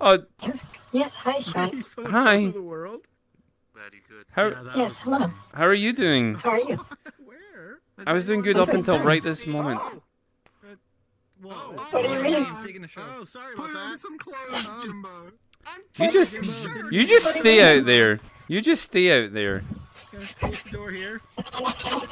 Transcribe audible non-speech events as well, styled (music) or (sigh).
Uh, Yes, hi, Sean. He's so Hi. the world. Glad you could. how Yeah, Yes, was hello. how are you doing? How are you? (laughs) Where? I was doing good up until right this moment. Oh. Oh, Whoa. Oh, what do you mean? Taking a show. Oh, sorry Put about on some clothes, Jimbo. Um, uh, you just Jimbo, you just stay out there. You just stay out there. Just gonna close the door here. (laughs)